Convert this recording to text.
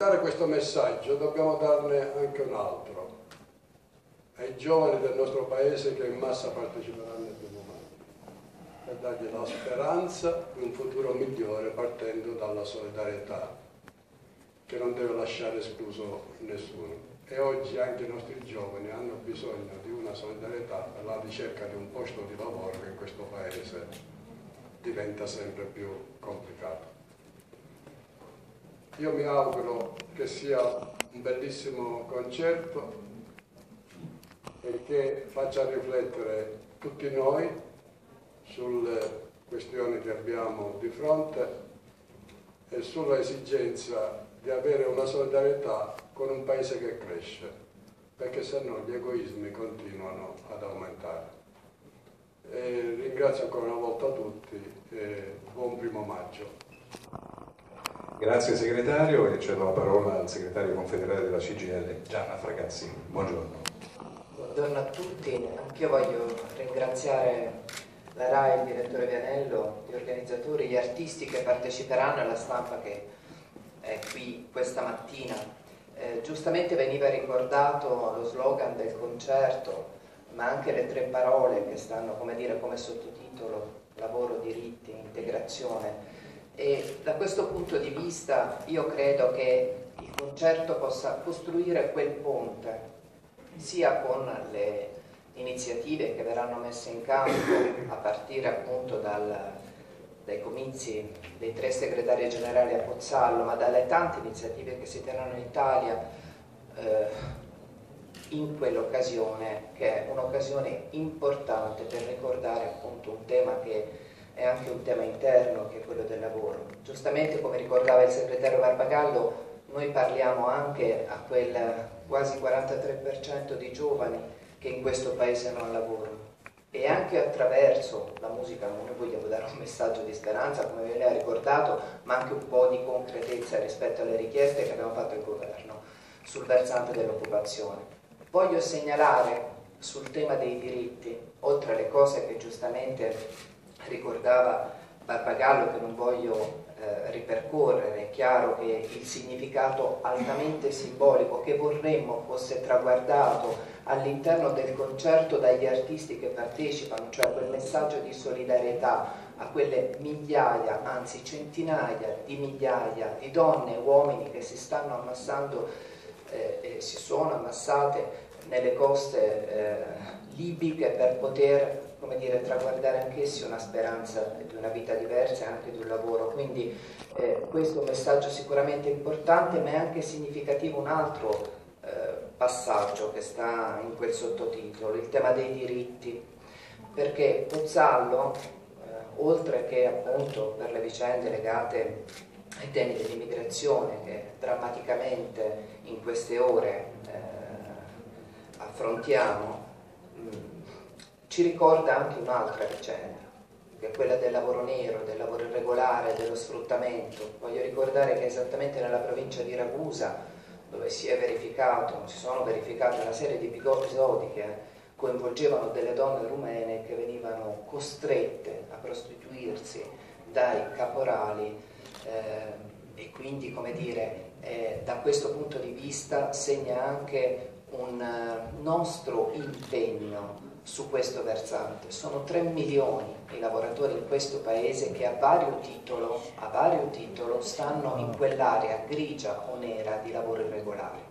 dare questo messaggio dobbiamo darne anche un altro ai giovani del nostro paese che in massa parteciperanno al domani per dargli la speranza di un futuro migliore partendo dalla solidarietà che non deve lasciare escluso nessuno e oggi anche i nostri giovani hanno bisogno di una solidarietà per la ricerca di un posto di lavoro che in questo paese diventa sempre più complicato. Io mi auguro che sia un bellissimo concerto e che faccia riflettere tutti noi sulle questioni che abbiamo di fronte e sulla esigenza di avere una solidarietà con un paese che cresce, perché se no gli egoismi continuano ad aumentare. E ringrazio ancora una volta tutti e buon primo maggio. Grazie segretario e cedo la parola al segretario confederale della CGL, Gianna Fragazzi. Buongiorno. Buongiorno a tutti, anch'io voglio ringraziare la RAI, il direttore Vianello, gli organizzatori, gli artisti che parteciperanno alla stampa che è qui questa mattina. Eh, giustamente veniva ricordato lo slogan del concerto, ma anche le tre parole che stanno come, dire, come sottotitolo lavoro, diritti, integrazione e da questo punto di vista io credo che il concerto possa costruire quel ponte, sia con le iniziative che verranno messe in campo a partire appunto dal, dai comizi dei tre segretari generali a Pozzallo, ma dalle tante iniziative che si terranno in Italia eh, in quell'occasione, che è un'occasione importante per ricordare appunto un tema che è anche un tema interno che è quello del lavoro. Giustamente come ricordava il segretario Barbagallo, noi parliamo anche a quel quasi 43% di giovani che in questo paese non lavorano e anche attraverso la musica noi vogliamo dare un messaggio di speranza, come ve l'ha ricordato, ma anche un po' di concretezza rispetto alle richieste che abbiamo fatto al governo sul versante dell'occupazione. Voglio segnalare sul tema dei diritti, oltre alle cose che giustamente ricordava Barbagallo che non voglio eh, ripercorrere, è chiaro che il significato altamente simbolico che vorremmo fosse traguardato all'interno del concerto dagli artisti che partecipano, cioè quel messaggio di solidarietà a quelle migliaia, anzi centinaia di migliaia di donne e uomini che si stanno ammassando eh, si sono ammassate nelle coste eh, libiche per poter come dire, traguardare anch'essi una speranza di una vita diversa e anche di un lavoro. Quindi eh, questo è un messaggio sicuramente importante, ma è anche significativo un altro eh, passaggio che sta in quel sottotitolo, il tema dei diritti, perché Pozzallo, eh, oltre che appunto per le vicende legate ai temi dell'immigrazione che drammaticamente in queste ore eh, affrontiamo, mh, ci ricorda anche un'altra vicenda, che è quella del lavoro nero, del lavoro irregolare, dello sfruttamento. Voglio ricordare che esattamente nella provincia di Ragusa, dove si è verificato, si sono verificate una serie di episodi che coinvolgevano delle donne rumene che venivano costrette a prostituirsi dai caporali eh, e quindi, come dire, eh, da questo punto di vista segna anche un uh, nostro impegno su questo versante. Sono 3 milioni i lavoratori in questo paese che a vario titolo, a vario titolo stanno in quell'area grigia o nera di lavoro irregolare.